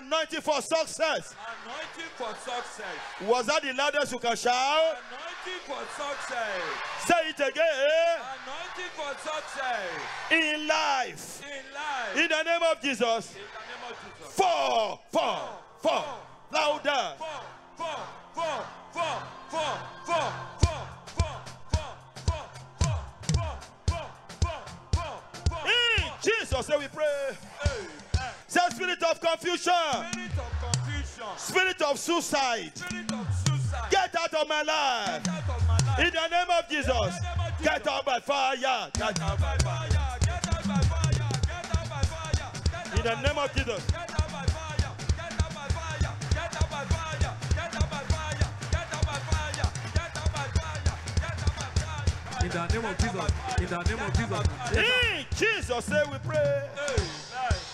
Anointing for success. Anointing for success. Was that the loudest you can shout? Anointing for success. Say it again. Anointing for success. In life. In life. In the name of Jesus. In the name of Jesus. Four, four, four. Louder. Four, four, four, four, four, four, four. Jesus, say we pray. Amen. Say spirit of confusion. Spirit of confusion. Spirit of suicide. Spirit of suicide. Get out of my life. Get out of my life. In the name of Jesus. Get out by fire. Get Get out. out by fire. Get out by fire. Get out by fire. Get In the out name by of Jesus. Get out by fire. Get out by fire. Get out by fire. Get out by fire. Get out by fire. Get out by fire. Get out by fire. In the name of Jesus. In the name of Jesus. Yes, sir. In Jesus' name we pray. Amen.